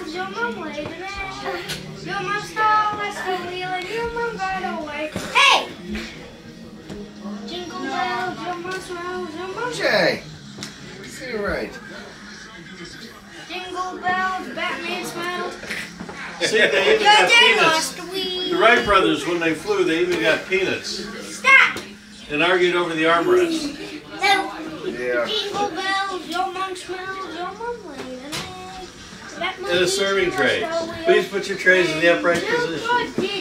bells, your mom laid an. Your mom stole a wheel and your mom got away. Hey! Jingle bells, your mom smells, your mom Jay, say it right. Jingle bells, Batman smells. See, they even got peanuts. lost. The Wright brothers, when they flew, they even got peanuts Stop! and argued over the armrest. No. Yeah. Jingle bells, your mom smells, your mom laid an egg. Batman And a serving tray. Please put your trays in the upright position.